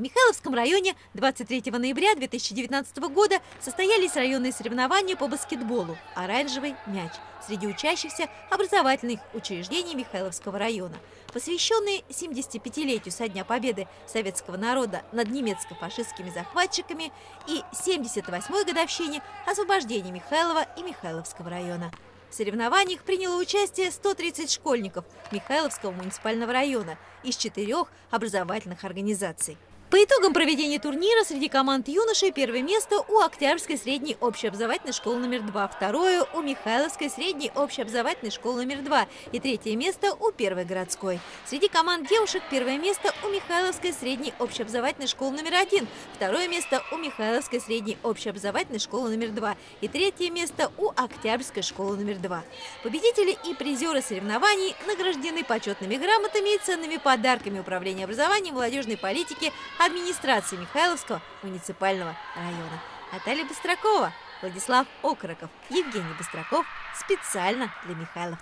В Михайловском районе 23 ноября 2019 года состоялись районные соревнования по баскетболу «Оранжевый мяч» среди учащихся образовательных учреждений Михайловского района, посвященные 75-летию со дня победы советского народа над немецко-фашистскими захватчиками и 78-й годовщине освобождения Михайлова и Михайловского района. В соревнованиях приняло участие 130 школьников Михайловского муниципального района из четырех образовательных организаций. По итогам проведения турнира среди команд юношей первое место у Октябрьской средней общеобразовательной школы номер 2, второе у Михайловской средней общеобразовательной школы номер 2 и третье место у первой городской. Среди команд девушек первое место у Михайловской средней общеобразовательной школы номер 1, второе место у Михайловской средней общеобразовательной школы номер 2 и третье место у Октябрьской школы номер 2. Победители и призеры соревнований награждены почетными грамотами и ценными подарками Управления образования и молодежной политики администрации Михайловского муниципального района. Наталья Быстракова, Владислав Окороков, Евгений Быстраков специально для Михайлов.